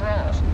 Road.